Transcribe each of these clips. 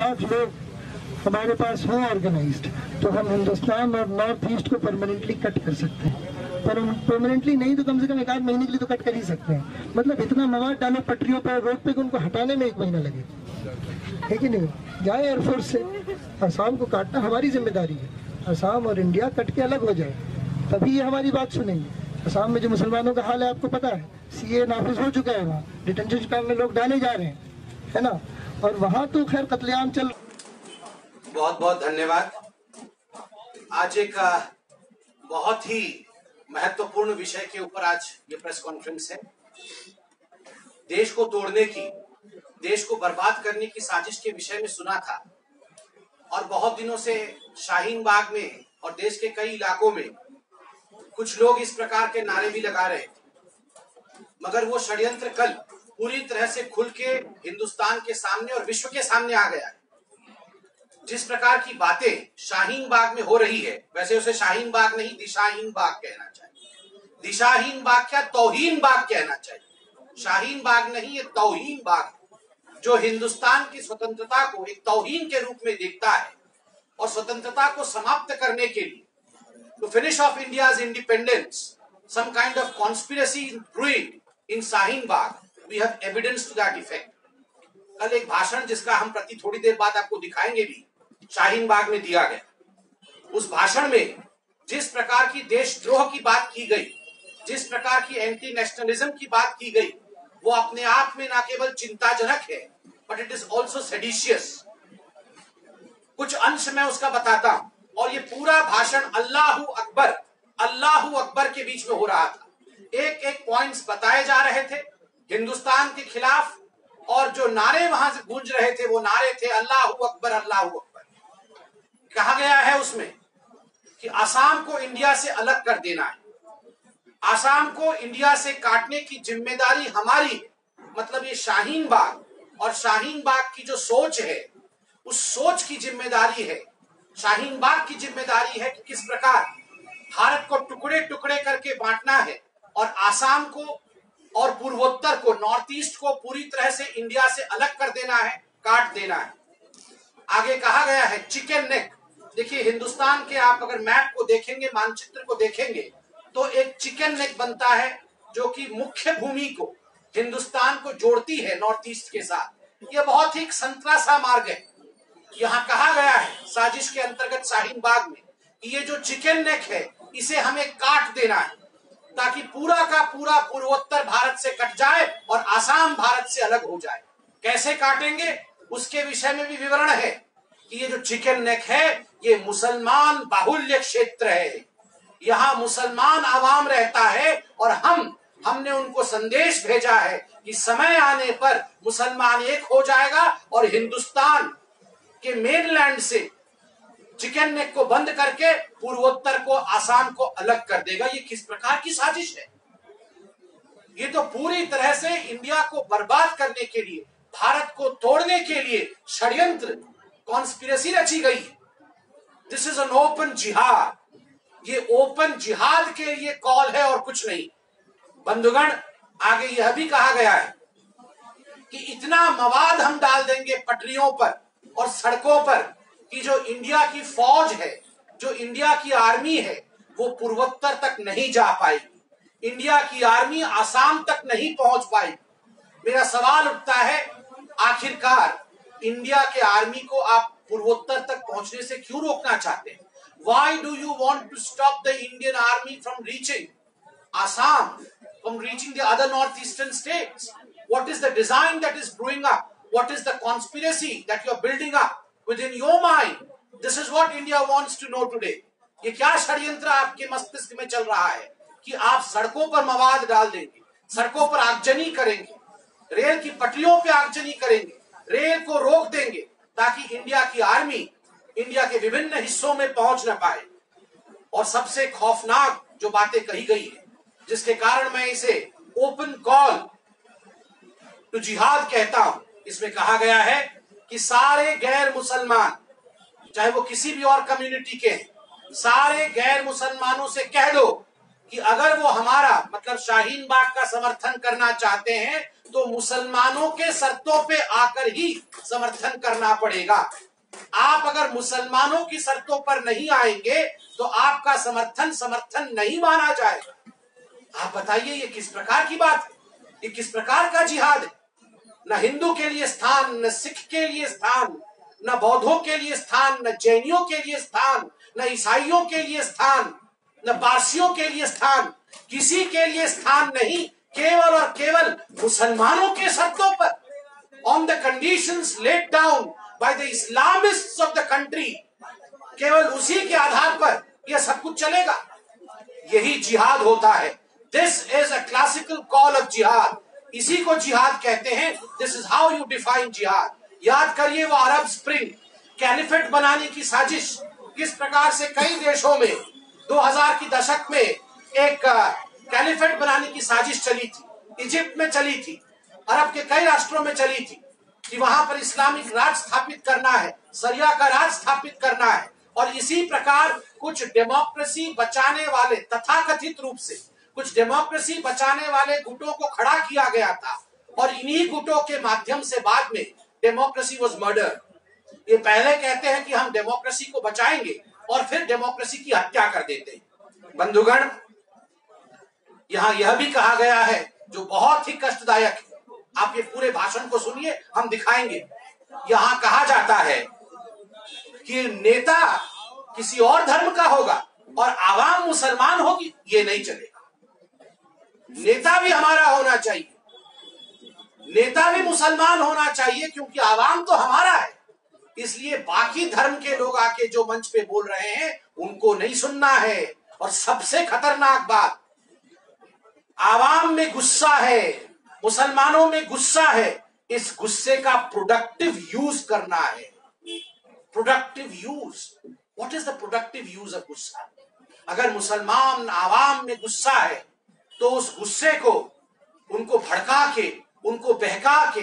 लाख लोग हमारे पास हों ऑर्गेनाइज्ड तो हम हिंदुस्तान और नॉर्थ ईस्ट को परमानेंटली कट कर सकते हैं। पर परमानेंटली नहीं तो कम से कम एक आध महीने के लिए तो कट कर ही सकते हैं। मतलब इतना मवाद डालो पटरियों पर रोड पे कि उनको हटाने में एक महीना लगे। है कि नहीं? जाए एयरफोर्स से। असम को काटना हमारी ज़िम्मेदारी है। आसाम और इंडिया कट के अलग हो जाए। तभी ये हमारी बात सुनेंगे। आसाम में जो मुसलमानों का हाल है, आपको पता है। सी ए नाफिज हो चुका है वहाँ। डिटेंशन कैंप में लोग डाले जा रहे हैं। है ना? और वहाँ तो खैर कतलेआम चल बहुत बहुत धन्यवाद। आज एक बहुत ही महत्वपूर्ण विषय के ऊपर आज ये प्रेस कॉन्फ्रेंस है। देश को तोड़ने की, देश को बर्बाद करने की साजिश के विषय में सुना था। और बहुत दिनों से शाहीन बाग में और देश के कई इलाकों में कुछ लोग इस प्रकार के नारे भी लगा रहे। थे मगर वो षड्यंत्र कल पूरी तरह से खुल के हिंदुस्तान के सामने और विश्व के सामने आ गया है। जिस प्रकार की बातें शाहीन बाग में हो रही है वैसे उसे शाहीन बाग नहीं दिशाहीन बाग कहना चाहिए। दिशाहीन बाग क्या तौहीन बाग कहना चाहिए? शाहीन बाग नहीं ये तौहीन बाग जो हिंदुस्तान की स्वतंत्रता को एक तौहीन के रूप में देखता है और स्वतंत्रता को समाप्त करने के लिए finish off India's independence, some kind of conspiracy is brewing in Shahin We have evidence to that effect. कल एक भाषण जिसका हम प्रति थोड़ी देर बाद आपको दिखाएँगे भी शाहीन बाग में दिया गया। उस भाषण में जिस प्रकार की देशद्रोह की बात की गई, जिस प्रकार की एंटी नेशनलिज्म की बात की गई, वो अपने आप में न केवल चिंताजनक है but it is also seditious कुछ अंश मैं उसका बताता हूँ। और ये पूरा भाषण अल्लाह अकबर अल्लाह अकबर के बीच में हो रहा था। एक एक पॉइंट्स बताए जा रहे थे। हिंदुस्तान के खिलाफ और जो नारे वहाँ से गूंज रहे थे, वो नारे थे अल्लाह अकबर अल्लाह अकबर। कहा गया है उसमें कि आसाम को इंडिया से अलग कर देना है। आसाम को इंडिया से काटने की ज़िम्मेदारी हमारी मतलब ये शाहीन बाग और शाहीन बाग की जो सोच है, उस सोच की ज़िम्मेदारी है। शाहीन बाग की ज़िम्मेदारी है कि किस प्रकार भारत को टुकड़े टुकड़े करके बांटना है और आसाम को और पूर्वोत्तर को, नॉर्थ ईस्ट को पूरी तरह से इंडिया से अलग कर देना है, काट देना है। आगे कहा गया है, चिकन नेक। देखिए, हिंदुस्तान के आप अगर मैप को देखेंगे, मानचित्र को देखेंगे तो एक चिकन नेक बनता है, जो कि मुख्य भूमि को, हिंदुस्तान को जोड़ती है, नॉर्थ ईस्ट के साथ। यह बहुत ही संतरा सा मार्ग है। यहाँ कहा गया है, साजिश के अंतर्गत शाहीन बाग में ये जो चिकन नेक है, इसे हमें काट देना है। ताकि पूरा का पूरा पूर्वोत्तर भारत से कट जाए और आसाम भारत से अलग हो जाए। कैसे काटेंगे? उसके विषय में भी विवरण है कि ये जो चिकन नेक है, ये मुसलमान बाहुल्य क्षेत्र है। यहाँ मुसलमान आवाम रहता है और हम, हमने उनको संदेश भेजा है कि समय आने पर मुसलमान एक हो जाएगा और हिंदुस्तान के मेनलैंड से चिकन नेक को बंद करके पूर्वोत्तर को आसाम को अलग कर देगा। ये किस प्रकार की साजिश है? ये तो पूरी तरह से इंडिया को बर्बाद करने के लिए, भारत को तोड़ने के लिए षड्यंत्र कॉन्स्पिरसी रची गई है। दिस इज़ एन ओपन जिहाद ये ओपन जिहाद के लिए कॉल है और कुछ नहीं। बंधुगण, आगे यह भी कहा गया है कि इतना मवाद हम डाल देंगे पटरियों पर और सड़कों पर कि जो इंडिया की फौज है, जो इंडिया की आर्मी है, वो पूर्वोत्तर तक नहीं जा पाएगी। इंडिया की आर्मी आसाम तक नहीं पहुँच पाएगी। मेरा सवाल उठता है, आखिरकार इंडिया के आर्मी को आप पूर्वोत्तर तक पहुँचने से क्यों रोकना चाहते हैं? Why do you want to stop the Indian army from reaching Assam from reaching the other north eastern states what is the design that is brewing up? What is the conspiracy that you're building up? Within your mind, this is what india wants to know today. ये क्या षड्यंत्र आपके मस्तिष्क में चल रहा है कि आप सड़कों पर मवाद डाल देंगे, सड़कों पर आगजनी करेंगे, रेल की पटरियों पे आगजनी करेंगे, रेल को रोक देंगे ताकि इंडिया की आर्मी इंडिया के विभिन्न हिस्सों में पहुँच न पाए। और सबसे खौफनाक जो बातें कही गई है, जिसके कारण मैं इसे ओपन कॉल टू जिहाद कहता हूँ, इसमें कहा गया है कि सारे गैर मुसलमान, चाहे वो किसी भी और कम्युनिटी के हैं, सारे गैर मुसलमानों से कह दो कि अगर वो हमारा मतलब शाहीन बाग का समर्थन करना चाहते हैं तो मुसलमानों के शर्तों पे आकर ही समर्थन करना पड़ेगा। आप अगर मुसलमानों की शर्तों पर नहीं आएँगे तो आपका समर्थन समर्थन नहीं माना जाएगा। आप बताइए, ये किस प्रकार की बात है? ये किस प्रकार का जिहाद है? न हिंदू के लिए स्थान, न सिख के लिए स्थान, न बौद्धों के लिए स्थान, न जैनियों के लिए स्थान, न ईसाइयों के लिए स्थान, न पारसियों के लिए स्थान, किसी के लिए स्थान नहीं, केवल और केवल मुसलमानों के शर्तों पर। On the condition let down by the Islamist of the country केवल उसी के आधार पर यह सब कुछ चलेगा। यही जिहाद होता है। This is a classical call of जिहाद इसी को जिहाद कहते हैं। This is how you define जिहाद। याद करिए वो अरब स्प्रिंग, कैलिफेट बनाने की साजिश। किस प्रकार से कई देशों में 2000 की दशक में एक कैलिफेट बनाने की साजिश चली थी। इजिप्ट में चली थी, अरब के कई राष्ट्रों में चली थी कि वहाँ पर इस्लामिक राज स्थापित करना है सरिया का राज स्थापित करना है। और इसी प्रकार कुछ डेमोक्रेसी बचाने वाले तथाकथित रूप से कुछ डेमोक्रेसी बचाने वाले गुटों को खड़ा किया गया था और इन्हीं गुटों के माध्यम से बाद में डेमोक्रेसी वॉज़ मर्डर ये पहले कहते हैं कि हम डेमोक्रेसी को बचाएँगे और फिर डेमोक्रेसी की हत्या कर देते हैं। बंधुगण, यहाँ यह भी कहा गया है, जो बहुत ही कष्टदायक है। आप ये पूरे भाषण को सुनिए, हम दिखाएँगे। यहाँ कहा जाता है कि नेता किसी और धर्म का होगा और आवाम मुसलमान होगी, ये नहीं चलेगा नेता भी हमारा होना चाहिए। नेता भी मुसलमान होना चाहिए, क्योंकि आवाम तो हमारा है। इसलिए बाकी धर्म के लोग आके जो मंच पे बोल रहे हैं, उनको नहीं सुनना है। और सबसे खतरनाक बात, आवाम में गुस्सा है, मुसलमानों में गुस्सा है। इस गुस्से का प्रोडक्टिव यूज़ करना है। Productive use what is the productive use of गुस्सा? अगर मुसलमान आवाम में गुस्सा है तो उस गुस्से को, उनको भड़का के उनको बहका के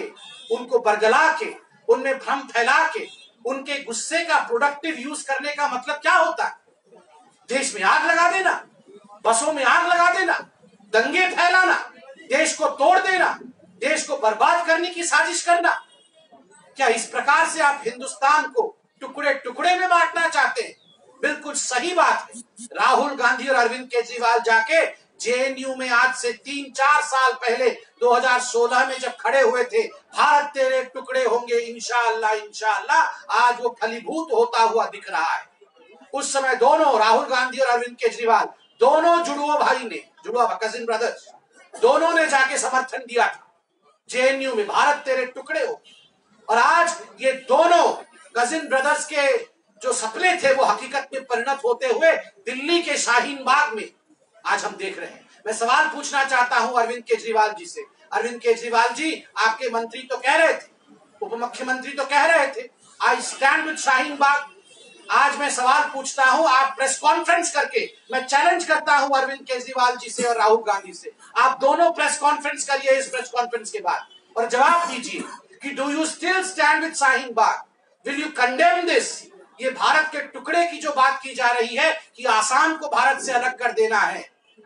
उनको बरगला के उनमें भ्रम फैला के उनके गुस्से का प्रोडक्टिव यूज़ करने का मतलब क्या होता है? देश में आग लगा देना, बसों में आग लगा देना, दंगे फैलाना, देश को तोड़ देना, देश को बर्बाद करने की साजिश करना। क्या इस प्रकार से आप हिंदुस्तान को टुकड़े टुकड़े में बांटना चाहते हैं? बिल्कुल सही बात है। राहुल गांधी और अरविंद केजरीवाल जाके जेएनयू में आज से तीन चार साल पहले 2016 में जब खड़े हुए थे, भारत तेरे टुकड़े होंगे, इंशाअल्लाह इंशाला आज वो फलीभूत होता हुआ दिख रहा है। उस समय दोनों, राहुल गांधी और अरविंद केजरीवाल, दोनों जुड़ुआ भाई ने, जुड़ुआ कजिन ब्रदर्स दोनों ने जाके समर्थन दिया था। जेएनयू में भारत तेरे टुकड़े हो और आज ये दोनों कजिन ब्रदर्स के जो सपने थे, वो हकीकत में परिणत होते हुए दिल्ली के शाहीन बाग में आज हम देख रहे हैं। मैं सवाल पूछना चाहता हूँ अरविंद केजरीवाल जी से। अरविंद केजरीवाल जी, आपके मंत्री तो कह रहे थे उप मुख्यमंत्री तो कह रहे थे I stand with Shaheen Bagh आज मैं सवाल पूछता हूँ, आप प्रेस कॉन्फ्रेंस करके, मैं चैलेंज करता हूँ अरविंद केजरीवाल जी से और राहुल गांधी से। आप दोनों प्रेस कॉन्फ्रेंस करिए इस प्रेस कॉन्फ्रेंस के बाद। और जवाब दीजिए कि do you still stand with Shaheen Bagh will you condemn this ये भारत के टुकड़े की जो बात की जा रही है कि आसाम को भारत से अलग कर देना है।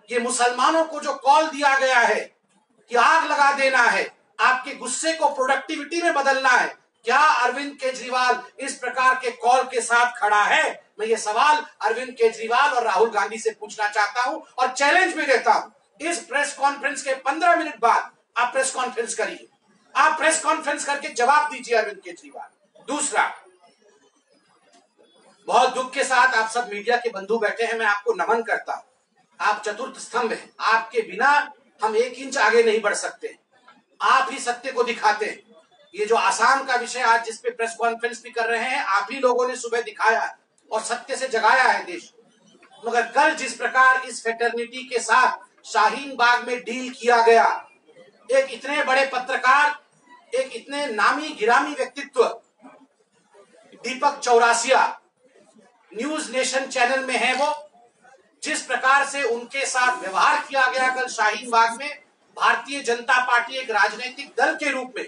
ये मुसलमानों को जो कॉल दिया गया है कि आग लगा देना है, आपके गुस्से को प्रोडक्टिविटी में बदलना है। क्या अरविंद केजरीवाल इस प्रकार के कॉल के साथ खड़ा है? मैं ये सवाल अरविंद केजरीवाल और राहुल गांधी से पूछना चाहता हूँ और चैलेंज भी देता हूँ। इस प्रेस कॉन्फ्रेंस के पंद्रह मिनट बाद आप प्रेस कॉन्फ्रेंस करिए। आप प्रेस कॉन्फ्रेंस करके जवाब दीजिए अरविंद केजरीवाल। दूसरा बहुत दुख के साथ आप सब मीडिया के बंधु बैठे हैं, मैं आपको नमन करता हूँ। आप चतुर्थ स्तंभ हैं। आपके बिना हम एक इंच आगे नहीं बढ़ सकते। आप ही सत्य को दिखाते हैं। ये जो आसाम का विषय आज जिसपे प्रेस कॉन्फ्रेंस भी कर रहे हैं, आप ही लोगों ने सुबह दिखाया और सत्य से जगाया है देश। मगर कल जिस प्रकार इस फेटर्निटी के साथ शाहीन बाग में डील किया गया, एक इतने बड़े पत्रकार, एक इतने नामी गिरामी व्यक्तित्व, Deepak Chaurasia news nation channel में है वो। जिस प्रकार से उनके साथ व्यवहार किया गया कल शाहीन बाग में, भारतीय जनता पार्टी एक राजनीतिक दल के रूप में,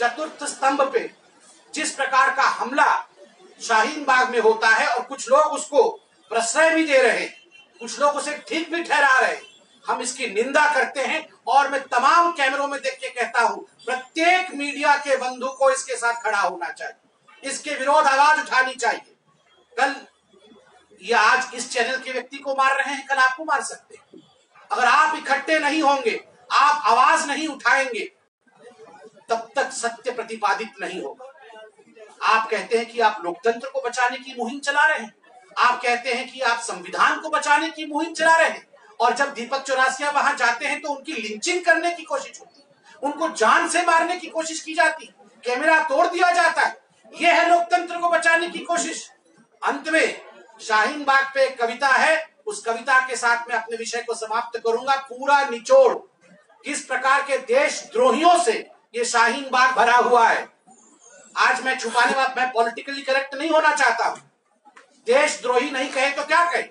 चतुर्थ स्तंभ पे जिस प्रकार का हमला शाहीन बाग में होता है और कुछ लोग उसको प्रश्रय भी दे रहे हैं, कुछ लोग उसे ठीक भी ठहरा रहे हैं, हम इसकी निंदा करते हैं और मैं तमाम कैमरों में देख के कहता हूँ, प्रत्येक मीडिया के बंधु को इसके साथ खड़ा होना चाहिए। इसके विरोध आवाज़ उठानी चाहिए। कल ये आज इस चैनल के व्यक्ति को मार रहे हैं, कल आपको मार सकते हैं। अगर आप इकट्ठे नहीं होंगे, आप आवाज़ नहीं उठाएँगे, तब तक सत्य प्रतिपादित नहीं होगा। आप कहते हैं कि आप लोकतंत्र को बचाने की मुहिम चला रहे हैं। आप कहते हैं कि आप संविधान को बचाने की मुहिम चला रहे हैं। और जब दीपक चौरासिया वहाँ जाते हैं तो उनकी लिंचिंग करने की कोशिश होती है। उनको जान से मारने की कोशिश की जाती कैमरा तोड़ दिया जाता है। यह है लोकतंत्र को बचाने की कोशिश। अंत में शाहीन बाग पे एक कविता है। उस कविता के साथ मैं अपने विषय को समाप्त करूँगा। पूरा निचोड़। किस प्रकार के देशद्रोहियों से ये शाहीन बाग भरा हुआ है? आज मैं छुपाने वाला मैं पॉलिटिकली करेक्ट नहीं होना चाहता हूँ। देशद्रोही नहीं कहे तो क्या कहे?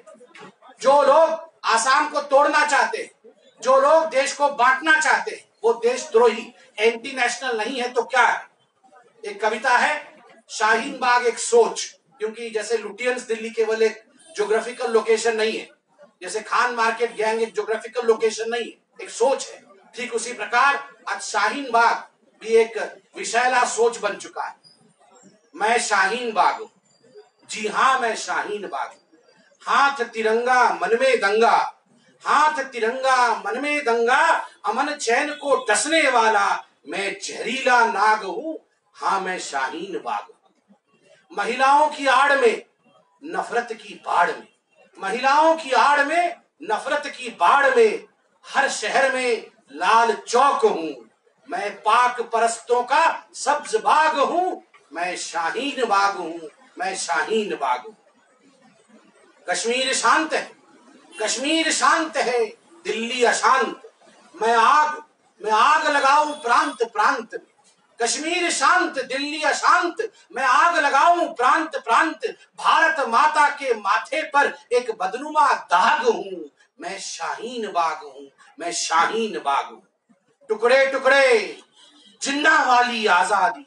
जो लोग आसाम को तोड़ना चाहते, जो लोग देश को बांटना चाहते, वो देशद्रोही एंटी नेशनल नहीं है तो क्या है? एक कविता है, शाहीन बाग एक सोच। क्योंकि जैसे लुटियंस दिल्ली केवल एक ज्योग्राफिकल लोकेशन नहीं है, जैसे खान मार्केट गैंग एक ज्योग्राफिकल लोकेशन नहीं है, एक सोच है। ठीक उसी प्रकार आज शाहीन बाग भी एक विशैला सोच बन चुका है। मैं शाहीन बाग हूँ। जी हाँ, मैं शाहीन बाग हूँ। हाथ तिरंगा मन में दंगा, हाथ तिरंगा मन में दंगा, अमन चैन को डसने वाला मैं जहरीला नाग हूँ। हाँ मैं शाहीन बाग हूँ। महिलाओं की आड़ में नफरत की बाढ़ में, महिलाओं की आड़ में नफरत की बाढ़ में, हर शहर में लाल चौक हूँ। मैं पाक परस्तों का सब्ज बाग हूँ, मैं शाहीन बाग हूँ, मैं शाहीन बाग हूँ। कश्मीर शांत है, कश्मीर शांत है, दिल्ली अशांत। मैं आग मैं आग लगाऊ प्रांत प्रांत में कश्मीर शांत, दिल्ली अशांत, मैं आग लगाऊँ प्रांत प्रांत, भारत माता के माथे पर एक बदनुमा दाग हूँ। मैं शाहीन बाग हूँ, मैं शाहीन बाग हूँ। टुकड़े टुकड़े, जिन्ना वाली आज़ादी।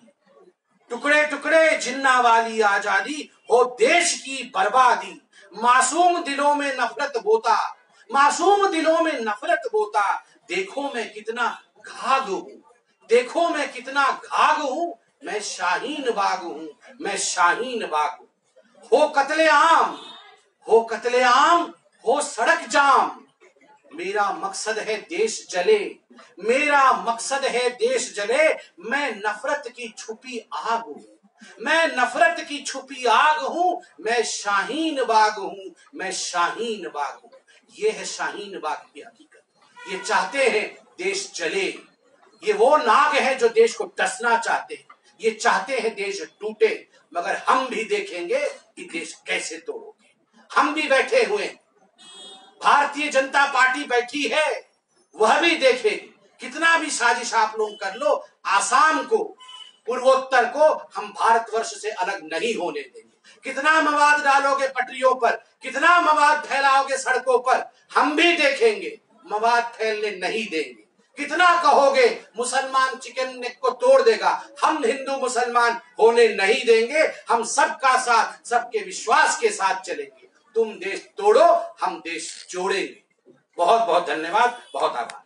टुकड़े टुकड़े, जिन्ना वाली आज़ादी हो देश की बर्बादी। मासूम दिलों में नफरत बोता, मासूम दिलों में नफरत बोता। देखो मैं कितना घाग हूँ। देखो मैं कितना घाग हूँ, मैं शाहीन बाग हूँ, मैं शाहीन बाग हूँ। हो कतले आम, हो कतले आम, हो सड़क जाम। मेरा मकसद है देश जले, मेरा मकसद है देश जले, मैं नफरत की छुपी आग हूँ। मैं नफरत की छुपी आग हूँ, मैं शाहीन बाग हूँ, मैं शाहीन बाग हूँ। ये है शाहीन बाग की हकीकत। ये चाहते हैं देश चले ये वो नाग है जो देश को डसना चाहते हैं। ये चाहते हैं देश टूटे, मगर हम भी देखेंगे कि देश कैसे तोड़ोगे। हम भी बैठे हुए भारतीय जनता पार्टी बैठी है। वह भी देखेगी। कितना भी साजिश आप लोग कर लो, आसाम को, पूर्वोत्तर को हम भारतवर्ष से अलग नहीं होने देंगे। कितना मवाद डालोगे पटरियों पर, कितना मवाद फैलाओगे सड़कों पर, हम भी देखेंगे। मवाद फैलने नहीं देंगे। कितना कहोगे, मुसलमान चिकन नेक को तोड़ देगा। हम हिंदू मुसलमान होने नहीं देंगे, हम सबका साथ, सबके विश्वास के साथ चलेंगे। तुम देश तोड़ो, हम देश जोड़ेंगे। बहुत बहुत धन्यवाद, बहुत आभार।